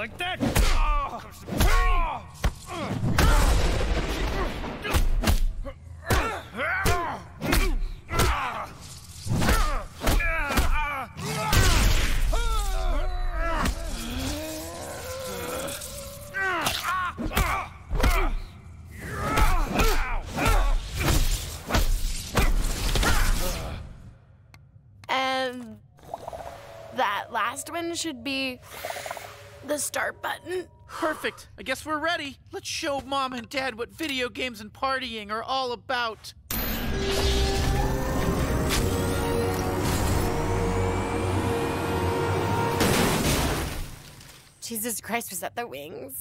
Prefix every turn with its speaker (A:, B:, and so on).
A: like that? Um, that last one should be the start button.
B: Perfect. I guess we're ready. Let's show mom and dad what video games and partying are all about.
A: Jesus Christ, was that the wings?